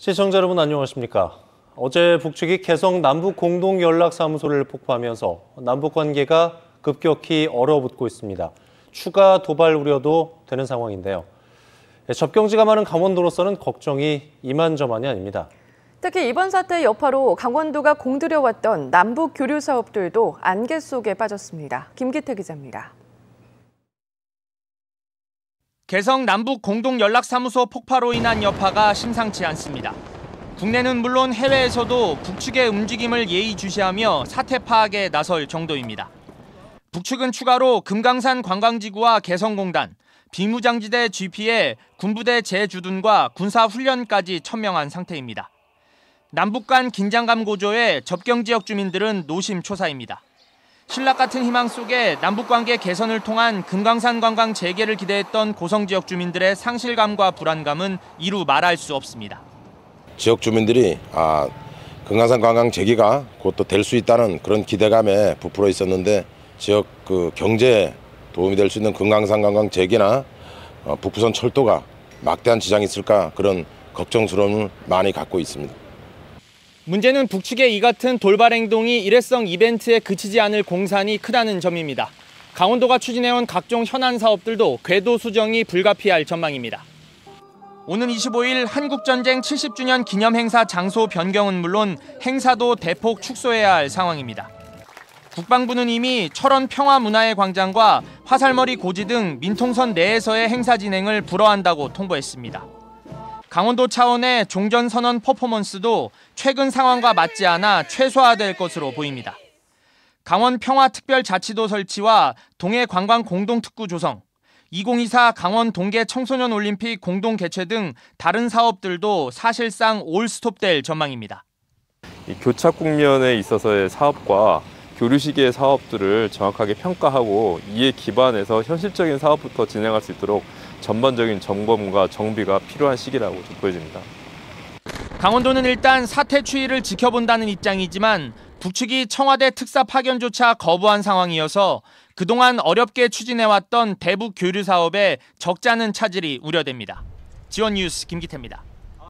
시청자 여러분 안녕하십니까? 어제 북측이 개성 남북 공동 연락 사무소를 폭파하면서 남북 관계가 급격히 얼어붙고 있습니다. 추가 도발 우려도 되는 상황인데요. 접경지가 많은 강원도로서는 걱정이 이만저만이 아닙니다. 특히 이번 사태 여파로 강원도가 공들여왔던 남북 교류 사업들도 안개 속에 빠졌습니다. 김기태 기자입니다. 개성 남북 공동 연락사무소 폭파로 인한 여파가 심상치 않습니다. 국내는 물론 해외에서도 북측의 움직임을 예의주시하며 사태 파악에 나설 정도입니다. 북측은 추가로 금강산 관광지구와 개성공단, 비무장지대 GP에 군부대 재주둔과 군사훈련까지 천명한 상태입니다. 남북 간 긴장감 고조에 접경 지역 주민들은 노심초사입니다. 신락 같은 희망 속에 남북 관계 개선을 통한 금강산 관광 재개를 기대했던 고성 지역 주민들의 상실감과 불안감은 이루 말할 수 없습니다. 지역 주민들이 아 금강산 관광 재개가 곧 또 될 수 있다는 그런 기대감에 부풀어 있었는데 지역 그 경제에 도움이 될 수 있는 금강산 관광 재개나 어, 북부선 철도가 막대한 지장이 있을까 그런 걱정스러움을 많이 갖고 있습니다. 문제는 북측의 이 같은 돌발 행동이 일회성 이벤트에 그치지 않을 공산이 크다는 점입니다. 강원도가 추진해온 각종 현안 사업들도 궤도 수정이 불가피할 전망입니다. 오는 25일 한국전쟁 70주년 기념 행사 장소 변경은 물론 행사도 대폭 축소해야 할 상황입니다. 국방부는 이미 철원 평화문화의 광장과 화살머리 고지 등 민통선 내에서의 행사 진행을 불허한다고 통보했습니다. 강원도 차원의 종전선언 퍼포먼스도 최근 상황과 맞지 않아 최소화될 것으로 보입니다. 강원 평화특별자치도 설치와 동해 관광 공동특구 조성, 2024 강원 동계 청소년 올림픽 공동 개최 등 다른 사업들도 사실상 올스톱될 전망입니다. 교착 국면에 있어서의 사업과 교류 시기의 사업들을 정확하게 평가하고 이에 기반해서 현실적인 사업부터 진행할 수 있도록 전반적인 점검과 정비가 필요한 시기라고 좀 보여집니다. 강원도는 일단 사태 추이를 지켜본다는 입장이지만 북측이 청와대 특사 파견조차 거부한 상황이어서 그동안 어렵게 추진해왔던 대북 교류 사업에 적잖은 차질이 우려됩니다. 지원 뉴스 김기태입니다.